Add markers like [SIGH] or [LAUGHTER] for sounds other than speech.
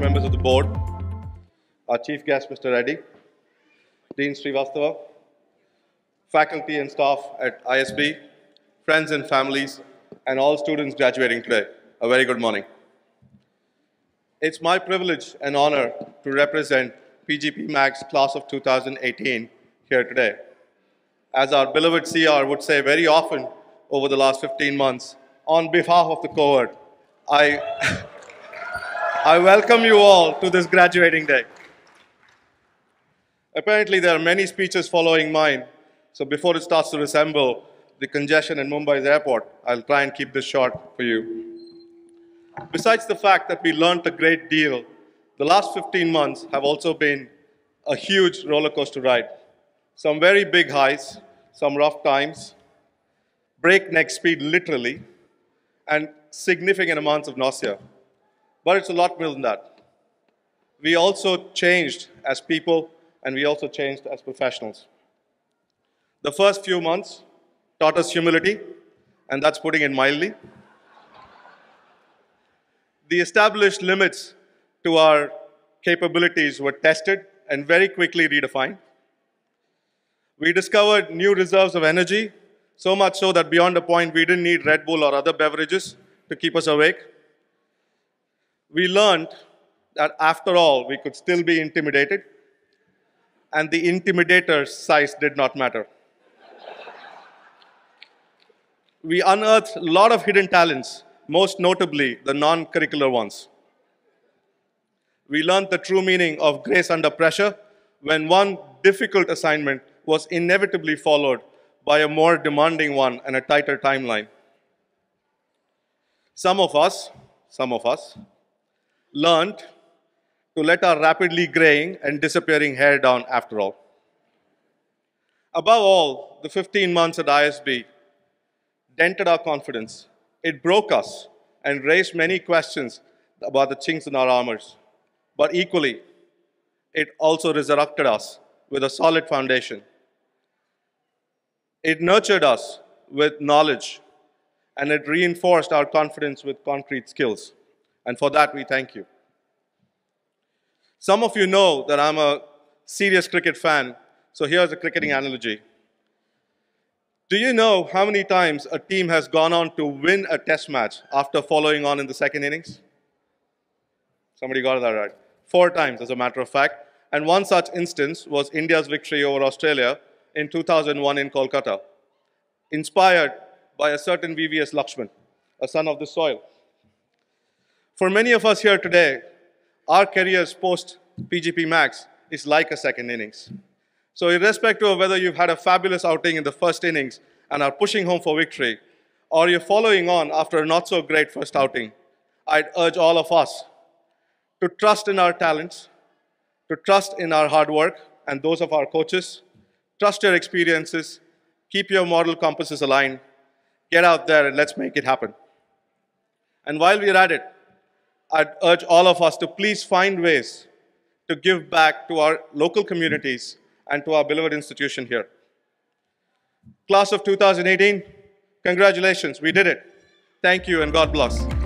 of the board, our chief guest, Mr. Reddy, Dean Srivastava, faculty and staff at ISB, friends and families, and all students graduating today. A very good morning. It's my privilege and honor to represent PGP Max's class of 2018 here today. As our beloved CR would say very often over the last 15 months, on behalf of the cohort, I, [LAUGHS] I welcome you all to this graduating day. Apparently, there are many speeches following mine, so before it starts to resemble the congestion in Mumbai's airport, I'll try and keep this short for you. Besides the fact that we learned a great deal, the last 15 months have also been a huge roller coaster ride. Some very big highs, some rough times, breakneck speed literally, and significant amounts of nausea. But it's a lot more than that. We also changed as people, and we also changed as professionals. The first few months taught us humility, and that's putting it mildly. The established limits to our capabilities were tested and very quickly redefined. We discovered new reserves of energy, so much so that beyond a point we didn't need Red Bull or other beverages to keep us awake. We learned that after all, we could still be intimidated, and the intimidator's size did not matter. we unearthed a lot of hidden talents, most notably the non-curricular ones. We learned the true meaning of grace under pressure when one difficult assignment was inevitably followed by a more demanding one and a tighter timeline. Some of us, some of us, learned to let our rapidly graying and disappearing hair down after all. Above all, the 15 months at ISB dented our confidence. It broke us and raised many questions about the chinks in our armors. But equally, it also resurrected us with a solid foundation. It nurtured us with knowledge, and it reinforced our confidence with concrete skills. And for that, we thank you. Some of you know that I'm a serious cricket fan, so here's a cricketing analogy. Do you know how many times a team has gone on to win a test match after following on in the second innings? Somebody got that right. Four times, as a matter of fact. And one such instance was India's victory over Australia in 2001 in Kolkata, inspired by a certain VVS Laxman, a son of the soil. For many of us here today, our careers post PGP Max is like a second innings. So irrespective of whether you've had a fabulous outing in the first innings and are pushing home for victory, or you're following on after a not so great first outing, I'd urge all of us to trust in our talents, to trust in our hard work and those of our coaches, trust your experiences, keep your moral compasses aligned, get out there and let's make it happen. And while we're at it, I'd urge all of us to please find ways to give back to our local communities and to our beloved institution here. Class of 2018, congratulations, we did it. Thank you and God bless.